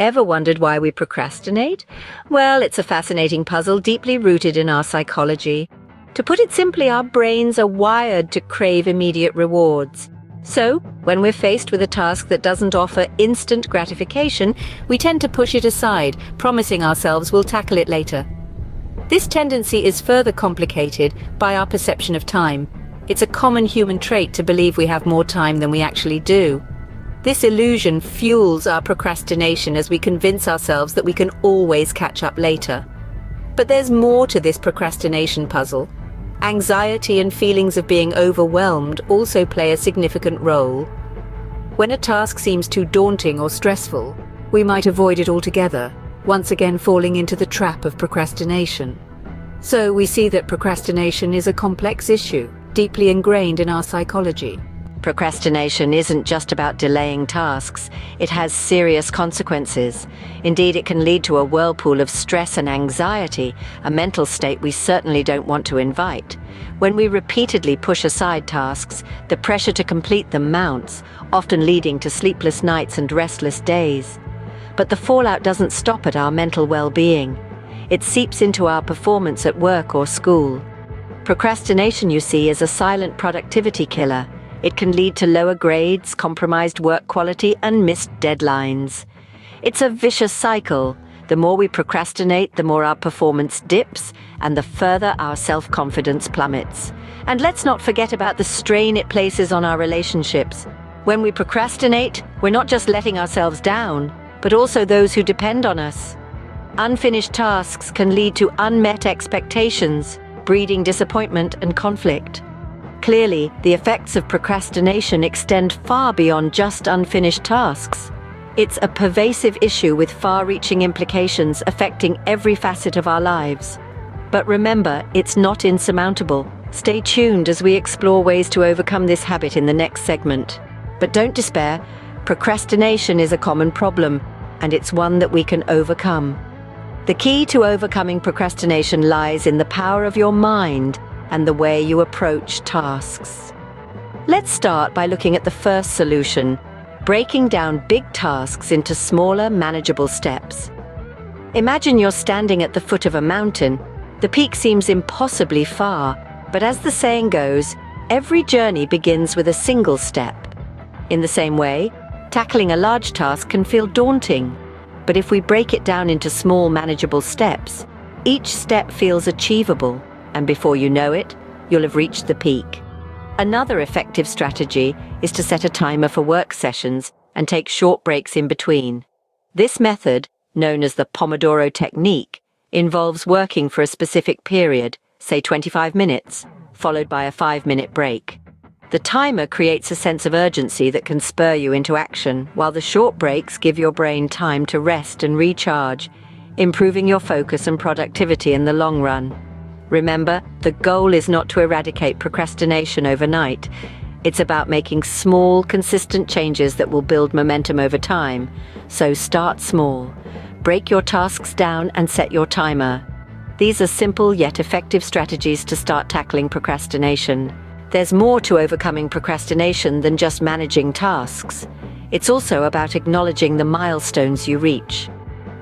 Ever wondered why we procrastinate? Well, it's a fascinating puzzle deeply rooted in our psychology. To put it simply, our brains are wired to crave immediate rewards. So, when we're faced with a task that doesn't offer instant gratification, we tend to push it aside, promising ourselves we'll tackle it later. This tendency is further complicated by our perception of time. It's a common human trait to believe we have more time than we actually do. This illusion fuels our procrastination as we convince ourselves that we can always catch up later. But there's more to this procrastination puzzle. Anxiety and feelings of being overwhelmed also play a significant role. When a task seems too daunting or stressful, we might avoid it altogether, once again falling into the trap of procrastination. So we see that procrastination is a complex issue, deeply ingrained in our psychology. Procrastination isn't just about delaying tasks, it has serious consequences. Indeed, it can lead to a whirlpool of stress and anxiety, a mental state we certainly don't want to invite. When we repeatedly push aside tasks, the pressure to complete them mounts, often leading to sleepless nights and restless days. But the fallout doesn't stop at our mental well-being. It seeps into our performance at work or school. Procrastination, you see, is a silent productivity killer. It can lead to lower grades, compromised work quality, and missed deadlines. It's a vicious cycle. The more we procrastinate, the more our performance dips, and the further our self-confidence plummets. And let's not forget about the strain it places on our relationships. When we procrastinate, we're not just letting ourselves down, but also those who depend on us. Unfinished tasks can lead to unmet expectations, breeding disappointment and conflict. Clearly, the effects of procrastination extend far beyond just unfinished tasks. It's a pervasive issue with far-reaching implications affecting every facet of our lives. But remember, it's not insurmountable. Stay tuned as we explore ways to overcome this habit in the next segment. But don't despair, procrastination is a common problem, and it's one that we can overcome. The key to overcoming procrastination lies in the power of your mind and the way you approach tasks. Let's start by looking at the first solution, breaking down big tasks into smaller, manageable steps. Imagine you're standing at the foot of a mountain. The peak seems impossibly far, but as the saying goes, every journey begins with a single step. In the same way, tackling a large task can feel daunting, but if we break it down into small, manageable steps, each step feels achievable and before you know it, you'll have reached the peak. Another effective strategy is to set a timer for work sessions and take short breaks in between. This method, known as the Pomodoro technique, involves working for a specific period, say 25 minutes, followed by a five-minute break. The timer creates a sense of urgency that can spur you into action, while the short breaks give your brain time to rest and recharge, improving your focus and productivity in the long run. Remember, the goal is not to eradicate procrastination overnight. It's about making small, consistent changes that will build momentum over time. So start small. Break your tasks down and set your timer. These are simple yet effective strategies to start tackling procrastination. There's more to overcoming procrastination than just managing tasks. It's also about acknowledging the milestones you reach.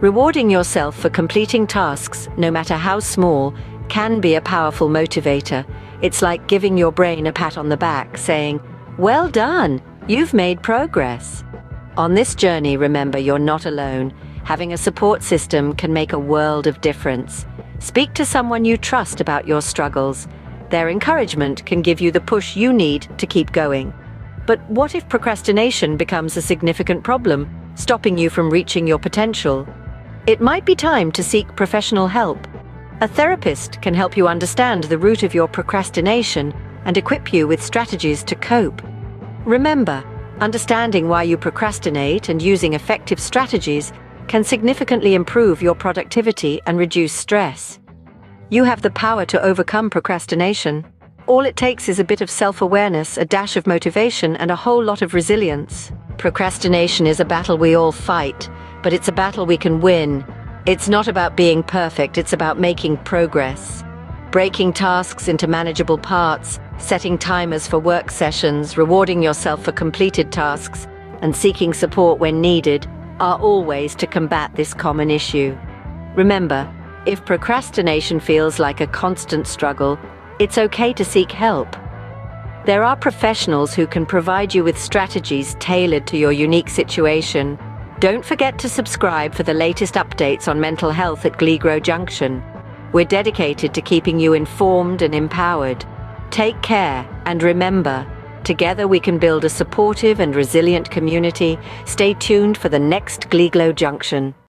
Rewarding yourself for completing tasks, no matter how small, can be a powerful motivator. It's like giving your brain a pat on the back, saying, Well done, you've made progress. On this journey, remember you're not alone. Having a support system can make a world of difference. Speak to someone you trust about your struggles. Their encouragement can give you the push you need to keep going. But what if procrastination becomes a significant problem, stopping you from reaching your potential? It might be time to seek professional help. A therapist can help you understand the root of your procrastination and equip you with strategies to cope. Remember, understanding why you procrastinate and using effective strategies can significantly improve your productivity and reduce stress. You have the power to overcome procrastination. All it takes is a bit of self-awareness, a dash of motivation, and a whole lot of resilience. Procrastination is a battle we all fight, but it's a battle we can win it's not about being perfect, it's about making progress. Breaking tasks into manageable parts, setting timers for work sessions, rewarding yourself for completed tasks, and seeking support when needed. are always to combat this common issue. Remember, if procrastination feels like a constant struggle, it's okay to seek help. There are professionals who can provide you with strategies tailored to your unique situation. Don't forget to subscribe for the latest updates on mental health at GleeGlow Junction. We're dedicated to keeping you informed and empowered. Take care and remember, together we can build a supportive and resilient community. Stay tuned for the next Gleeglow Junction.